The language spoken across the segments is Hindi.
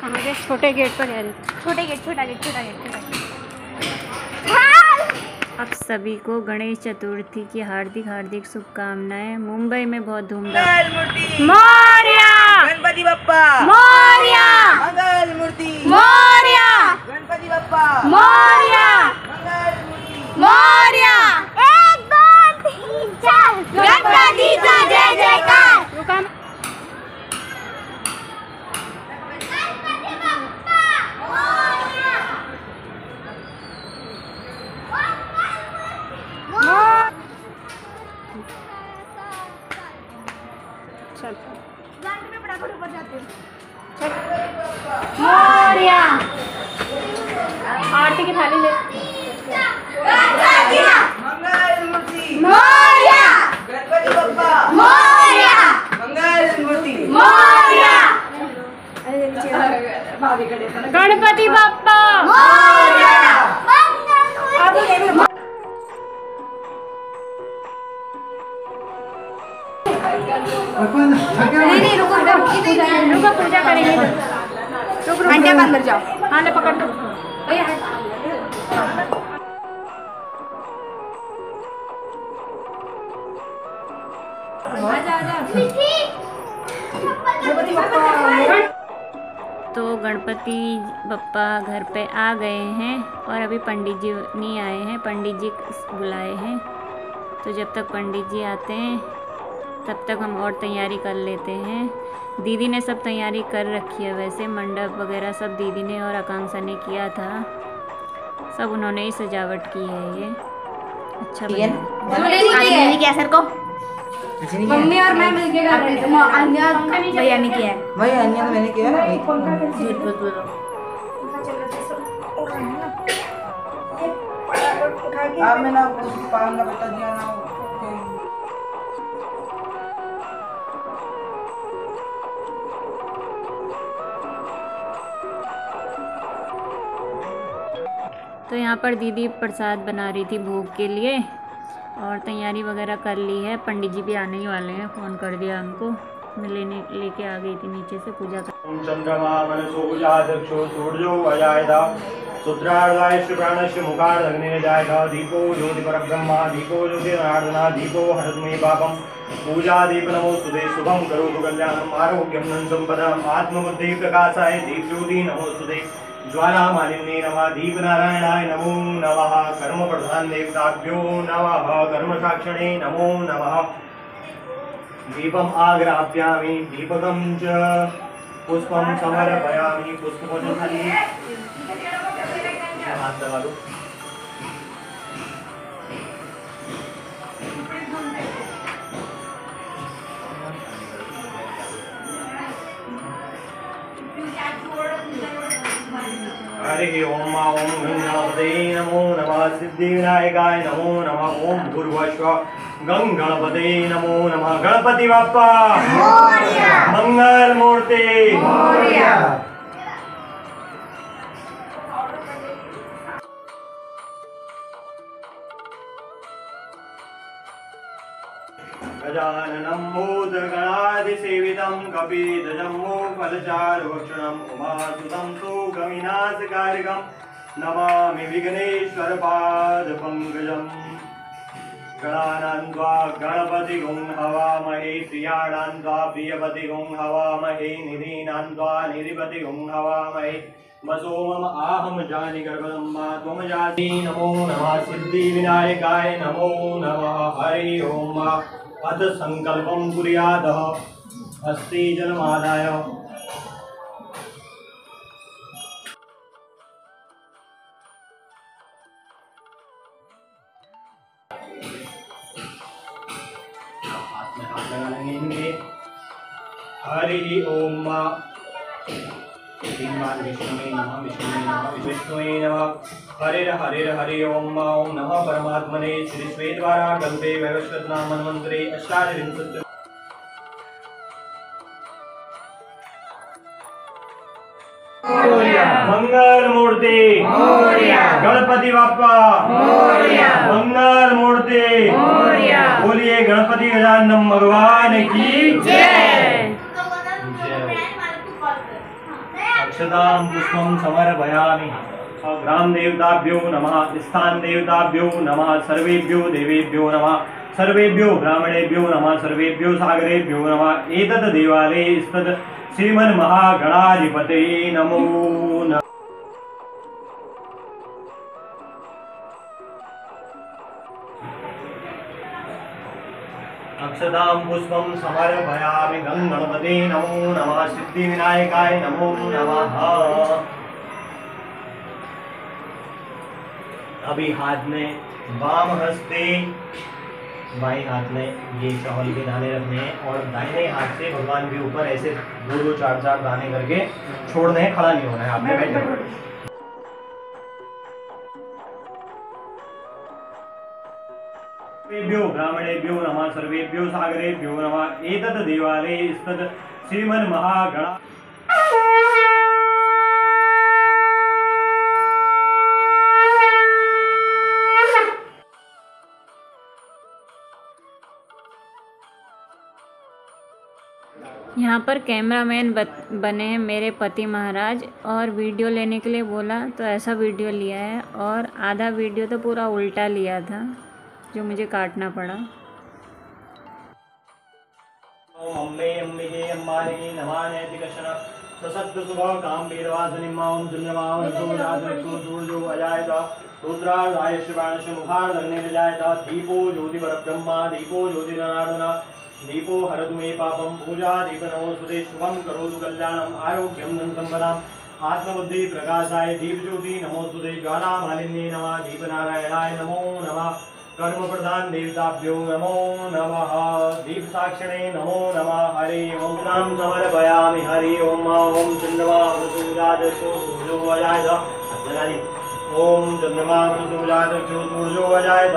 कहाँ गए? छोटे गेट पर जा रही छोटे गेट छोटा गेट छोटा गेट छोटा गेट आप सभी को गणेश चतुर्थी की हार्दिक हार्दिक शुभकामनाएँ। मुंबई में बहुत धूमधाम। मौर्या! गणपती बाप्पा। मौर्या! मंगल मूर्ती मौर्या! गणपती बाप्पा। मौर्या! मंगल मूर्ती मौर्या! एक दोन तीन चार। गणपतीचा जय जयकार। नहीं नहीं रुको रुको पूजा करेंगे अंदर जाओ हाँ ले पकड़ तो गणपति बप्पा घर पे आ गए हैं और अभी पंडित जी नहीं आए हैं पंडित जी बुलाए हैं। तो जब तक पंडित जी आते हैं तब तक हम और तैयारी कर लेते हैं। दीदी ने सब तैयारी कर रखी है वैसे मंडप वगैरह सब दीदी ने और आकांक्षा ने किया था। सब उन्होंने ही सजावट की है ये। अच्छा किया सर को मम्मी और मैं मिलके कर रहे थे अन्य भैया ने किया है। भाई अन्य तो मैंने किया है। झूठ बोल बोलो। आप मैं ना पान का पत्ता दिया। तो यहाँ पर दीदी प्रसाद बना रही थी भोग के लिए और तैयारी वगैरह कर ली है। पंडित जी भी आने ही वाले हैं। फ़ोन कर दिया हमको। मैं लेने, लेके आ गई थी नीचे से पूजा कर अजायत शुद्रार्धायश्च प्राणश्च मुखार्धग्निर्जायत दीपो ज्योतिपरब्रह्मा दीपो ज्योतिरार्धना दीपो हरद्मे पापं पूजादीप नमोस्तुते शुभं करोतु कल्याणम्। आरोग्यं धन सम्पदाम् आत्मबुद्धि प्रकाशाय दीपज्योति नमोस्तुते ज्वालामालिन्ये नमः दीपनारायणाय नमो। नमः कर्मप्रधान देवताभ्यो नमः। कर्मसाक्षिणे नमो नमः। दीपम् आग्राप्यामि दीपकं च। पुष्पं समर्पयामि पुष्पपटस्थले हरि ओम ओम गणपते नमो नमः सिद्धिविनायकाय नमो नमः ओम भूर्वश्व गणपते नमो नमः गणपति बाप्पा मंगल मूर्ति गजाननं भूतगणादिसेवितं कपिध्वजम्बो फलचारुभक्षणम् उमासुतं सुखविनाशकारिकं नमामि विघ्नेश्वरपादपङ्कजम्। गणानान्त्वा गणपतिगुं हवामहे प्रियाणान्त्वा प्रियपतिगुं हवामहे निधीनान्त्वा निधिपतिगुं हवामहे वसो मम आहम जानि गर्भदम्मा त्वं जाति, नमो नमः सिद्धिविनायकाय, नमो नमः हरि ओम् अथ सङ्कल्पं कुर्यादः। हस्ते जलमादाय। में हरि ओम तीन बार विष्णुवे नमः विष्णुवे नमः विष्णुवे नमः। हरे हरे हरे ओम ओम नमः परमात्मने श्री श्वेतवारा कल्पे वैवस्वत नाम मन्वन्तरे अष्टादविंशति मंगल मूर्ति। गणपति बाप्पा। मंगल मूर्ति। बोलिए गणपति गजानन भगवान की जय। अक्षतां पुष्पं समर्पयामि। ग्राम देवताभ्यो नमः स्थान देवताभ्यो नमः, सर्वेभ्यो देवेभ्यो नमः, सर्वेभ्यो ब्राह्मणेभ्यो नमः, सर्वेभ्यो सागरेभ्यो नमः। एतत् देवालये स्तत् श्रीमन्महागणाधिपते नमो नमः। अक्षतां पुष्पं समर्पयामि गं गणपते नमो नमः, सिद्धिविनायकाय नमो नमः। अभी हाथ में वाम हस्ते, बाएँ हाथ में ये चावल के दाने रखने हैं और दाहिने हाथ से भगवान के ऊपर ऐसे दो दो चार चार दाने करके छोड़ने हैं, खड़ा नहीं होना है आपने बैठे। सर्वेभ्यो ब्राह्मणेभ्यो नमः, सर्वेभ्यो सागरेभ्यो नमः एतत् देवालये स्तत् श्रीमन्महागणा यहाँ पर कैमरामैन बने हैं मेरे पति महाराज और वीडियो लेने के लिए बोला तो ऐसा वीडियो लिया है और आधा वीडियो तो पूरा उल्टा लिया था, जो मुझे काटना पड़ा। ओम अम्बे अम्बिके अम्बालिनी नमानेति कशन सशक्त शुभ काम वीरवासनि माँ चंद्रमा रसो सूर्यो अजायत। रुद्राय शिवाणश मुखार अग्निर्जायत दीपो ज्योति ब्रह्मा दीपो ज्योति नारायण दीपो हरतु मे पापम पूजा दीप नमोस्तुते शुभम करोतु कल्याणम आरोग्यम धन आत्मबुद्धि प्रकाशाय दीप ज्योति नमोस्तुते ज्वाला नमः दीप नारायणाय नमो नमः। कर्म प्रधान देवताभ्यो नमो नमः। दीप साक्षिणे नमो नमः। हरे ओम नाम समर्पयामि। हरि ओम ओम चंद्रमा ओम चंद्रमा मृदुराजसो सूर्यो अजायत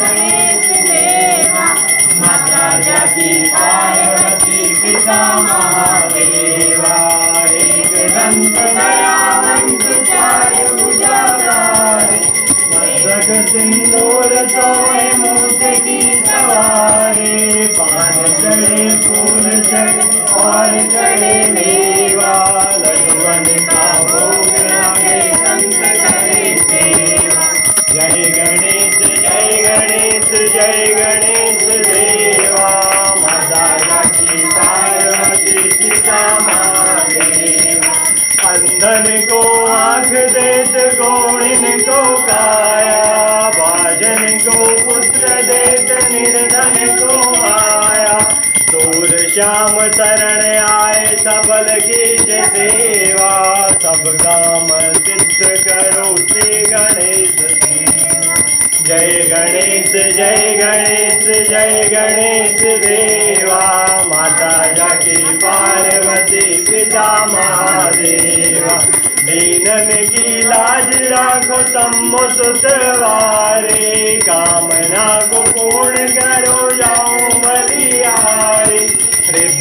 रुद्राय शिवाय सिंदूर सोए मुख की सवारे पान चढ़े फूल चढ़े और चढ़े मेवा लडुअन का भोग संत करे सेवा जय गणेश। गणेश, जय गणेश देवा। माता लक्ष्मी पार्वती सीता महादेवा अंधन को आँख देत गोणिन को काया। भाजन को पुत्र देत, निर्धन को आया सूर, श्याम, शरण आए, सबल की जय सेवा सब काम सिद्ध करो श्री गणेश। जय गणेश जय गणेश जय गणेश देवा, माता जाके पार्वती पिता महादेवा। दीनन की लाज राखो तम सुतवारे, कामना को पूर्ण करो बलिहारे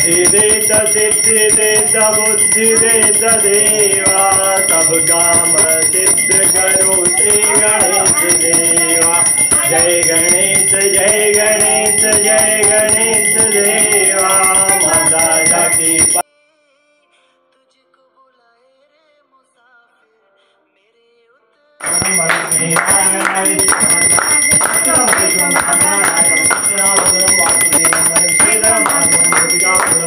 रिद्धि देत सिद्धि देत बुद्धि देत देवा सब काम सिद्ध करो श्री गणेश देवा। जय गणेश जय गणेश जय गणेश देवा, माता जाकी हरे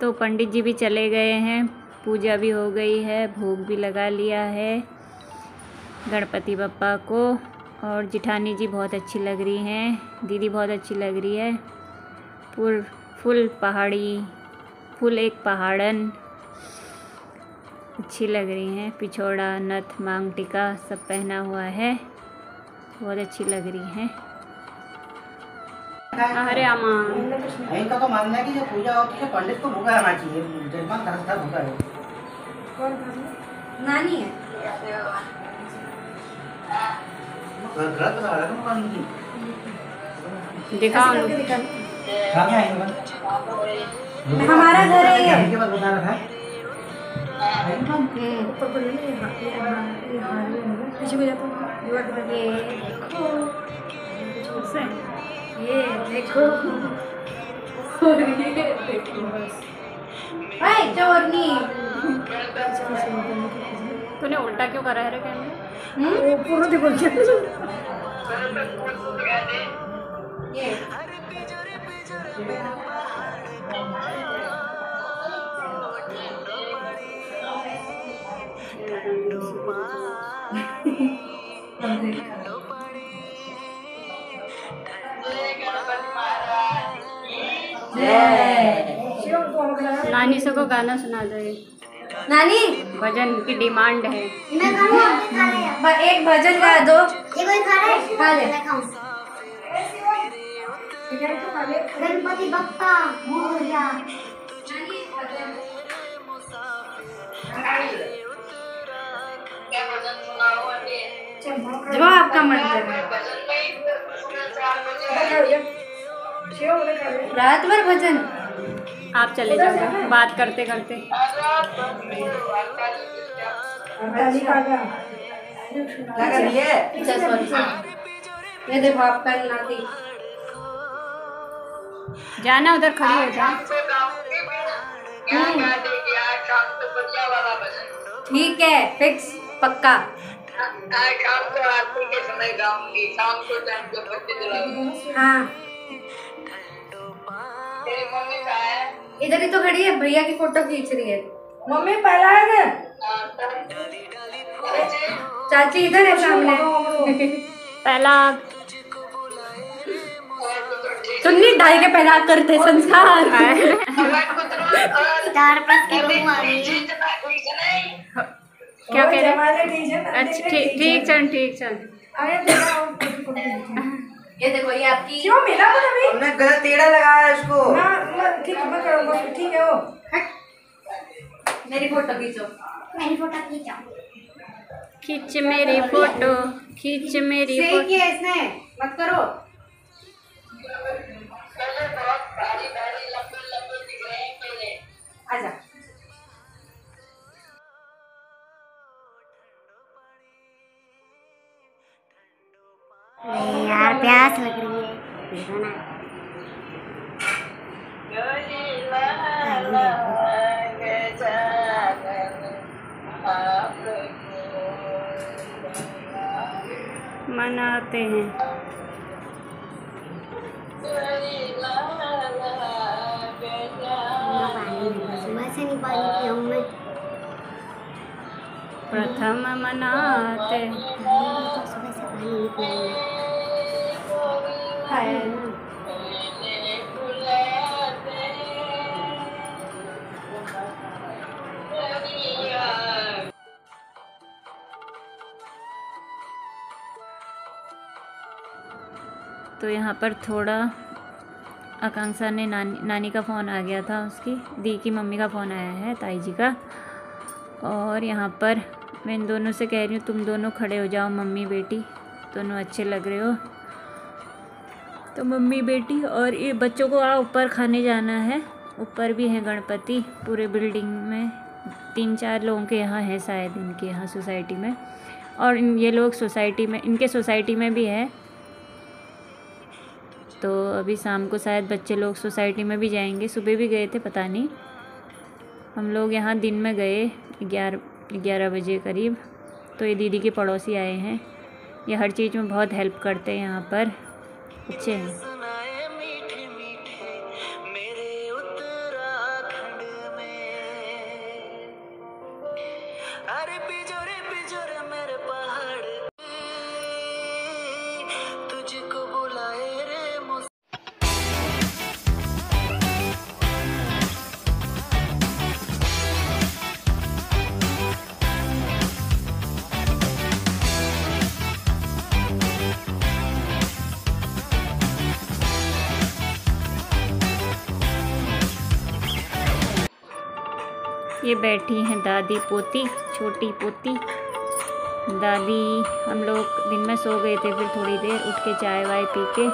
तो पंडित जी भी चले गए हैं, पूजा भी हो गई है, भोग भी लगा लिया है गणपति बप्पा को। और जिठानी जी बहुत अच्छी लग रही हैं, दीदी बहुत अच्छी लग रही है। फुल फुल पहाड़ी फुल एक पहाड़न। अच्छी लग रही हैं। पिछोड़ा नथ मांग टिका सब पहना हुआ है। बहुत अच्छी लग रही हैं। अरे अमा इनका तो मानना है कि जो पूजा होती है पंडित को भूखा रहना चाहिए। जजमान दस भूखा है। नानी है। गलत बता रहा है तुम पंडित दिखाओ। कहाँ आएँगे हमारा घर है ये। के बता पीछे को जाता हूँ? पास। ये देखो। ये देखो। और ये देखो बस। भाई चोरनी। तूने उल्टा क्यों करा है रे कैमरे? हम्म? पूरा देखो ये। नानी से को गाना सुना दे नानी? भजन की डिमांड है। मैं एक भजन गा दो। ये कोई खा रहा है? खा ले। मैं गणपति बप्पा मोरया जो आपका मन करे रात भर भजन। आप चले जाओ, बात करते करते। अच्छा ये देखो आपका नाती जाना उधर खड़ी हो जा। ठीक है फिक्स पक्का। शाम को आरती के समय गाऊँगी शाम को टाइम को जलाऊँगी हाँ तेरी मम्मी कहाँ है? इधर ही तो खड़ी है भैया की फ़ोटो खींच रही है। मम्मी पहला है हाँ, चाची इधर है सामने। पहला। सुननी ढाई के पहला करते संस्कार। स्टार प्लस की क्या कह रहे अच्छा ठीक ठीक चल ठीक चल। ये देखो ये आपकी क्यों मिला हमने गलत टेढ़ा लगाया इसको मेरी फ़ोटो खींचो। मेरी फ़ोटो खींचा। खींच मेरी फ़ोटो खींच मेरी फ़ोटो। किया इसने मत करो। आजा। यार प्यास लग रही है। मनाते हैं। सुबह से नहीं पानी पिया हूँ मैं प्रथम मनाते। सुबह से पानी नहीं पिया हूँ तो यहाँ पर थोड़ा आकांक्षा ने नानी नानी का फ़ोन आ गया था उसकी। दी की मम्मी का फ़ोन आया है, ताई जी का। और यहाँ पर मैं इन दोनों से कह रही हूँ, तुम दोनों खड़े हो जाओ, मम्मी, बेटी, दोनों अच्छे लग रहे हो। तो मम्मी, बेटी, और ये बच्चों को आ ऊपर खाने जाना है। ऊपर भी है गणपति, पूरे बिल्डिंग में तीन चार लोगों के यहाँ है शायद इनके यहाँ सोसाइटी में। और ये लोग सोसाइटी में, इनके सोसाइटी में भी है। तो अभी शाम को शायद बच्चे लोग सोसाइटी में भी जाएँगे। सुबह भी गए थे, पता नहीं। हम लोग यहाँ दिन में गए ग्यारह ग्यारह बजे करीब। तो ये दीदी के पड़ोसी आए हैं। ये हर चीज़ में बहुत हेल्प करते हैं यहाँ पर। अच्छे हैं। ये बैठी हैं दादी पोती छोटी पोती दादी हम लोग दिन में सो गए थे फिर थोड़ी देर उठ के चाय वाय पी के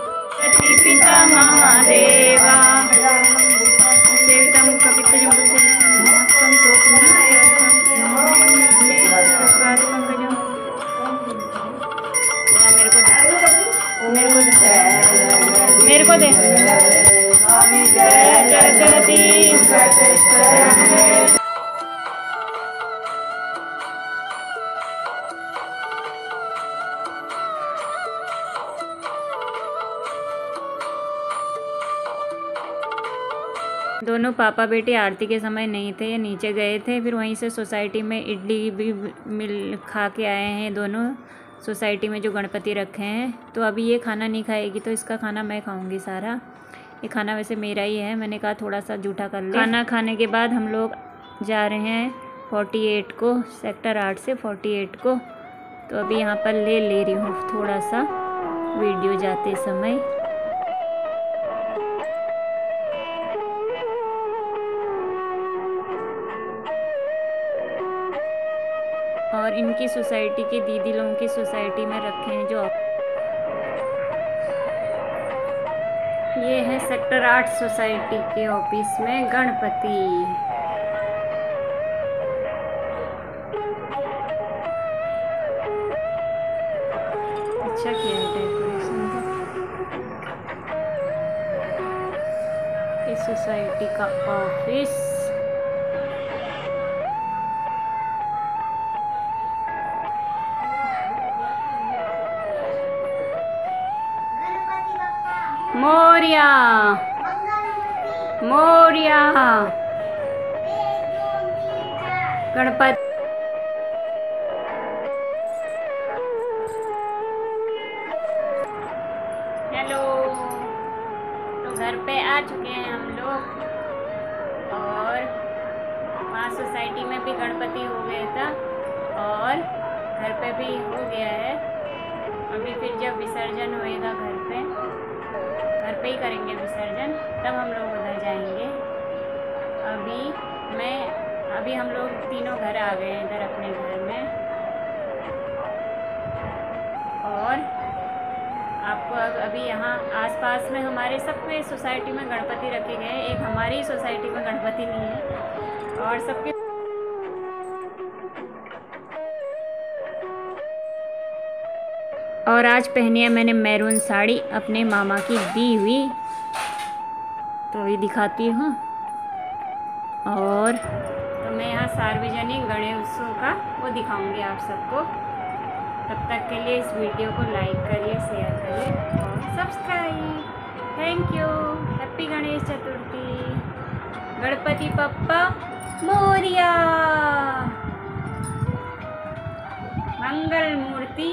मेरे को दे मेरे को दे जय दोनों पापा बेटे आरती के समय नहीं थे ये नीचे गए थे, फिर वहीं से सोसाइटी में इडली भी मिल खा के आए हैं दोनों। सोसाइटी में जो गणपति रखे हैं तो अभी ये खाना नहीं खाएगी तो इसका खाना मैं खाऊँगी सारा। ये खाना वैसे मेरा ही है, मैंने कहा थोड़ा सा जूठा कर ले। खाना खाने के बाद हम लोग जा रहे हैं फोर्टी एट को, सेक्टर आठ से फोर्टी एट को। तो अभी यहाँ पर ले ले रही हूँ थोड़ा सा वीडियो जाते समय। इनकी सोसाइटी के दीदी लोगों की सोसाइटी में रखे हैं जो ये है सेक्टर आठ सोसाइटी के ऑफ़िस में गणपति। अच्छा किया डेकोरेशन इस सोसाइटी का ऑफ़िस। मोरिया। मोरिया। गणपति। हेलो। तो घर पे आ चुके हैं हम लोग। और वहाँ सोसाइटी में भी गणपति हो गया था। और घर पे भी हो गया है। अभी फिर जब विसर्जन होएगा घर पे। घर पे ही करेंगे विसर्जन, तब हम लोग उधर जाएँगे। अभी मैं, अभी हम लोग तीनों घर आ गए हैं इधर अपने घर में। और आपको अब अभी यहाँ आसपास में हमारे सबके सोसाइटी में गणपति रखे गए हैं, एक हमारी सोसाइटी में गणपति नहीं है। और सबके और आज पहनी है मैंने मैरून साड़ी अपने मामा की दी हुई। तो ये दिखाती हूँ। और तो मैं यहाँ सार्वजनिक गणेश उत्सव का वो दिखाऊँगी आप सबको। तब तक के लिए इस वीडियो को लाइक करिए शेयर करिए और subscribe thank you happy Ganesh Chaturthi Ganpati Bappa Morya Mangal Murti